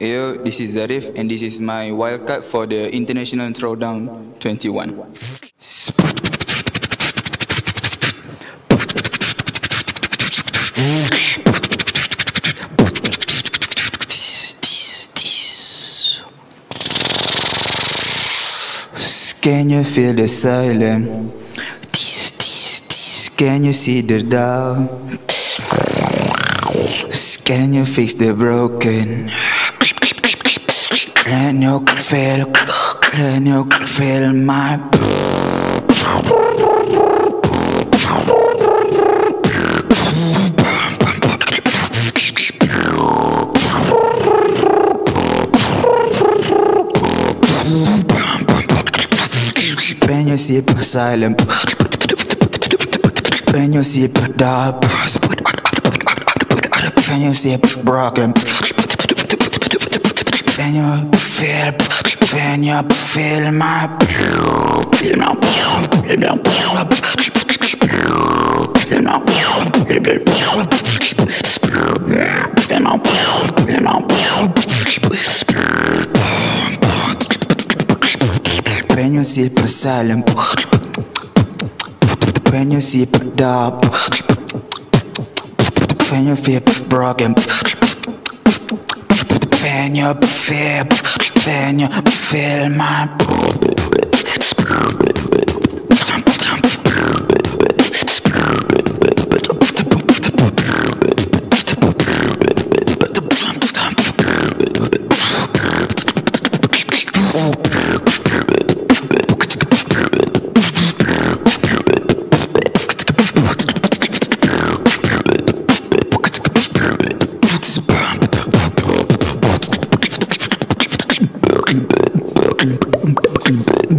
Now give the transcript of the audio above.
Yo, this is Zaryf, and this is my wildcard for the International Throwdown 21. Can you feel the silence? Can you see the doubt? Can you fix the broken? Can you feel? Can you feel my? When you see silent, when you see dark, when you see broken, when you feel, feel my, feel my, feel my, when you see silent, when you see dark, when you feel broken, Penio, pfir, penio, pfil, mein Oh. Mm-hmm.